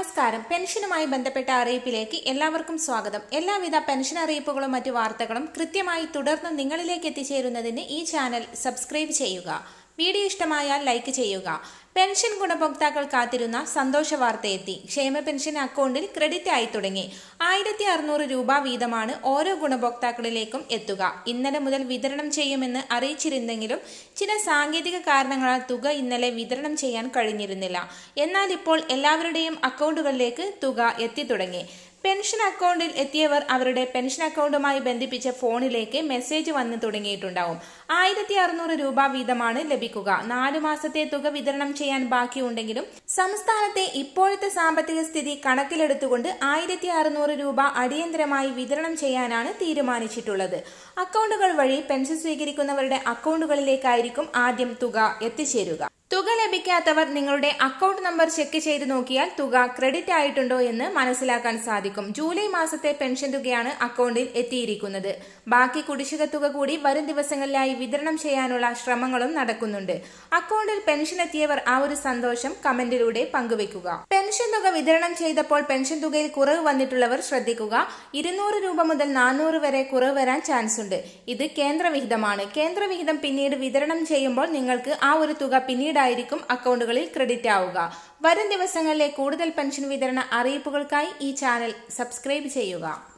നമസ്കാരം. പെൻഷനുമായി ബന്ധപ്പെട്ട അറിയിപ്പിലേക്ക് എല്ലാവർക്കും സ്വാഗതം. എല്ലാവിധ പെൻഷൻ അറിയിപ്പുകളും മറ്റു വാർത്തകളും കൃത്യമായി തുടർന്ന് നിങ്ങളിലേക്ക് എത്തിച്ചേരുന്നതിന് ഈ ചാനൽ സബ്സ്ക്രൈബ് ചെയ്യുക. വീഡിയോ ഇഷ്ടമായാൽ ലൈക്ക് ചെയ്യുക. പെൻഷൻ ഗുണഭോക്താക്കൾ കാത്തിരുന്ന സന്തോഷ വാർത്തയെത്തി. ക്ഷേമ പെൻഷൻ അക്കൗണ്ടിൽ ക്രെഡിറ്റ് ആയി തുടങ്ങി. ആയിരത്തി അറുന്നൂറ് രൂപ വീതമാണ് ഓരോ ഗുണഭോക്താക്കളിലേക്കും എത്തുക. ഇന്നലെ മുതൽ വിതരണം ചെയ്യുമെന്ന് അറിയിച്ചിരുന്നെങ്കിലും ചില സാങ്കേതിക കാരണങ്ങളാൽ തുക ഇന്നലെ വിതരണം ചെയ്യാൻ കഴിഞ്ഞിരുന്നില്ല. എന്നാൽ ഇപ്പോൾ എല്ലാവരുടെയും അക്കൗണ്ടുകളിലേക്ക് തുക എത്തിത്തുടങ്ങി. പെൻഷൻ അക്കൗണ്ടിൽ എത്തിയവർ അവരുടെ പെൻഷൻ അക്കൗണ്ടുമായി ബന്ധിപ്പിച്ച ഫോണിലേക്ക് മെസ്സേജ് വന്നു തുടങ്ങിയിട്ടുണ്ടാവും. ആയിരത്തി അറുന്നൂറ് രൂപ വീതമാണ് ലഭിക്കുക. നാലു മാസത്തെ തുക വിതരണം ചെയ്യാൻ ബാക്കിയുണ്ടെങ്കിലും സംസ്ഥാനത്തെ ഇപ്പോഴത്തെ സാമ്പത്തിക സ്ഥിതി കണക്കിലെടുത്തുകൊണ്ട് ആയിരത്തി അറുന്നൂറ് രൂപ അടിയന്തരമായി വിതരണം ചെയ്യാനാണ് തീരുമാനിച്ചിട്ടുള്ളത്. അക്കൗണ്ടുകൾ വഴി പെൻഷൻ സ്വീകരിക്കുന്നവരുടെ അക്കൗണ്ടുകളിലേക്കായിരിക്കും ആദ്യം തുക എത്തിച്ചേരുക. തുക ലഭിക്കാത്തവർ നിങ്ങളുടെ അക്കൗണ്ട് നമ്പർ ചെക്ക് ചെയ്ത് നോക്കിയാൽ തുക ക്രെഡിറ്റ് ആയിട്ടുണ്ടോ എന്ന് മനസ്സിലാക്കാൻ സാധിക്കും. ജൂലൈ മാസത്തെ പെൻഷൻ തുകയാണ് അക്കൗണ്ടിൽ എത്തിയിരിക്കുന്നത്. ബാക്കി കുടിശ്ശിക തുക കൂടി വരും ദിവസങ്ങളിലായി വിതരണം ചെയ്യാനുള്ള ശ്രമങ്ങളും നടക്കുന്നുണ്ട്. അക്കൗണ്ടിൽ പെൻഷൻ എത്തിയവർ ആ ഒരു സന്തോഷം കമന്റിലൂടെ പങ്കുവെക്കുക പെൻഷൻ തുക വിതരണം ചെയ്തപ്പോൾ പെൻഷൻ തുകയിൽ കുറവ് വന്നിട്ടുള്ളവർ ശ്രദ്ധിക്കുക. ഇരുന്നൂറ് രൂപ മുതൽ നാനൂറ് വരെ കുറവ് വരാൻ ചാൻസ് ഉണ്ട്. ഇത് കേന്ദ്രവിഹിതമാണ്. കേന്ദ്രവിഹിതം പിന്നീട് വിതരണം ചെയ്യുമ്പോൾ നിങ്ങൾക്ക് ആ ഒരു തുക പിന്നീട് ആയിരിക്കും അക്കൗണ്ടുകളിൽ ക്രെഡിറ്റ് ആവുക. വരും ദിവസങ്ങളിലെ കൂടുതൽ പെൻഷൻ വിതരണ അറിയിപ്പുകൾക്കായി ഈ ചാനൽ സബ്സ്ക്രൈബ് ചെയ്യുക.